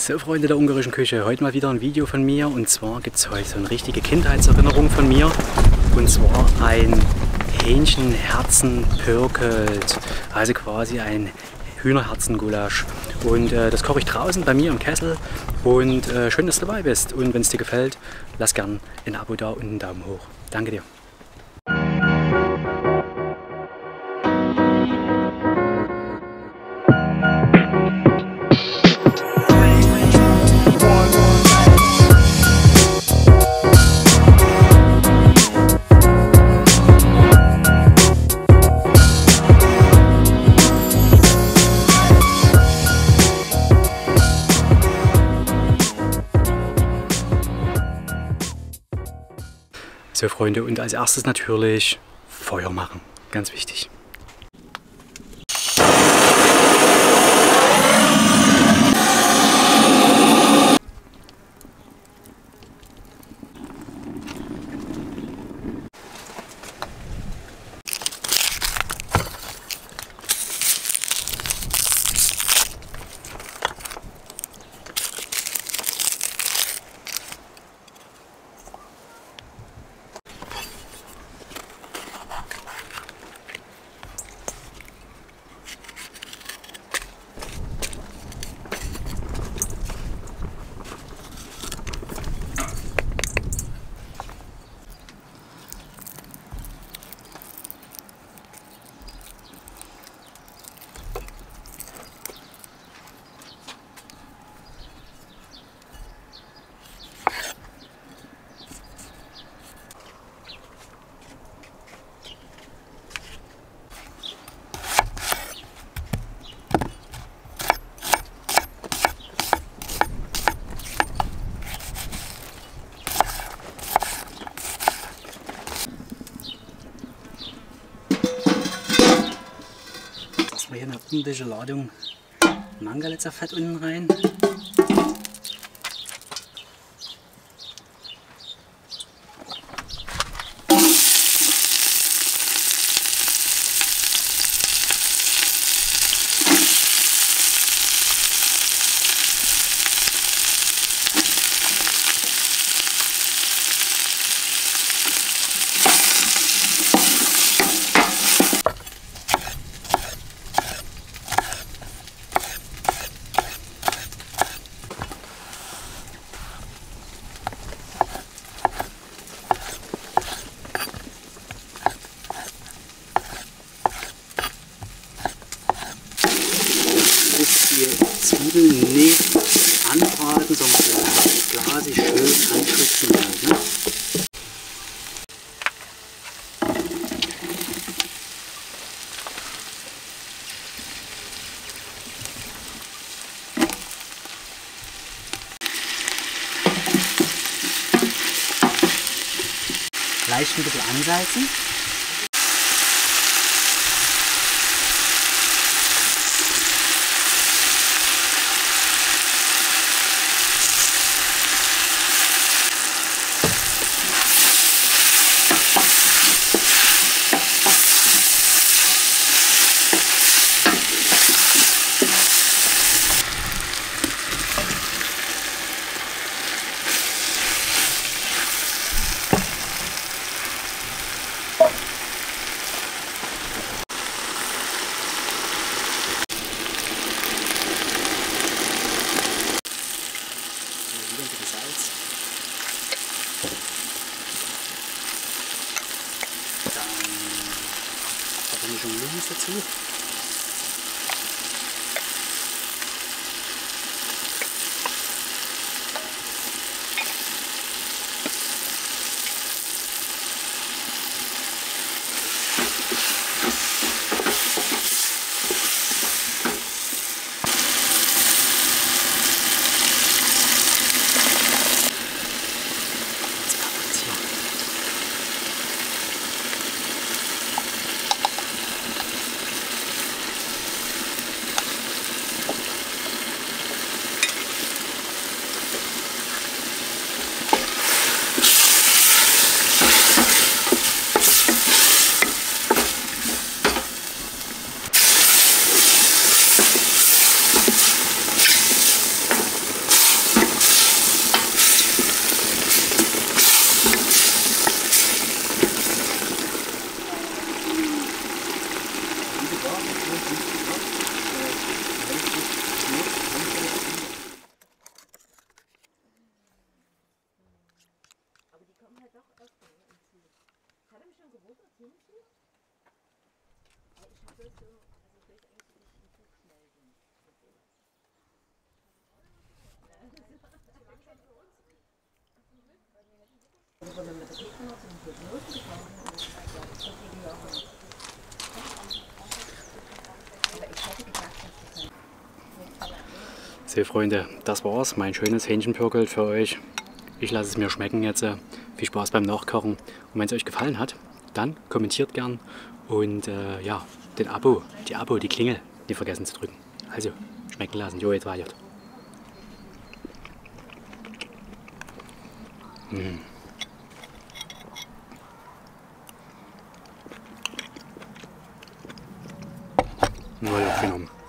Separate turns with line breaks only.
So Freunde der ungarischen Küche, heute mal wieder ein Video von mir. Und zwar gibt es heute so eine richtige Kindheitserinnerung von mir. Und zwar ein Hähnchenherzen pürkelt, also quasi ein Hühnerherzengulasch. Und äh, das koche ich draußen bei mir im Kessel. Und äh, schön, dass du dabei bist. Und wenn es dir gefällt, lass gern ein Abo da und einen Daumen hoch. Danke dir. So Freunde, und als erstes natürlich Feuer machen. Ganz wichtig. Hier eine ordentliche Ladung Mangalitzer Fett unten rein. ist die Zwiebeln nicht anbraten, sondern glasig schön anschwitzen. Halt, ne? Leicht ein bisschen ansalzen. Eine Mischung doch öffnen im Zug. Ich hatte mich schon gewundert, hier nicht hier? Ich habe das so, also ich will eigentlich nicht im Zug schnell gehen. Also Freunde, das war's. Mein schönes Hähnchenpürkel für euch. Ich lasse es mir schmecken jetzt. Viel Spaß beim Nachkochen. Und wenn es euch gefallen hat, dann kommentiert gern und äh, ja, den Abo, die Abo, die Klingel, nicht vergessen zu drücken. Also, schmecken lassen. Jo, jetzt war jetzt. Mmh. Neuer Phänomen.